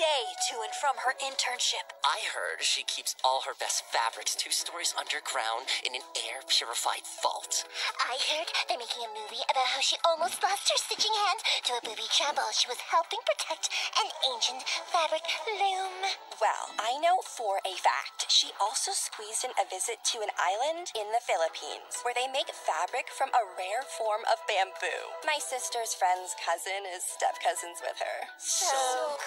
day to and from her internship. I heard she keeps all her best fabrics two stories underground in an air purified vault. I heard they're making a movie about how she almost lost her stitching hands to a booby trap while she was helping protect an ancient fabric loom. Well, I know for a fact she also squeezed in a visit to an island in the Philippines where they make fabric from a rare form of bamboo. My sister's friend's cousin is step cousins with her. So.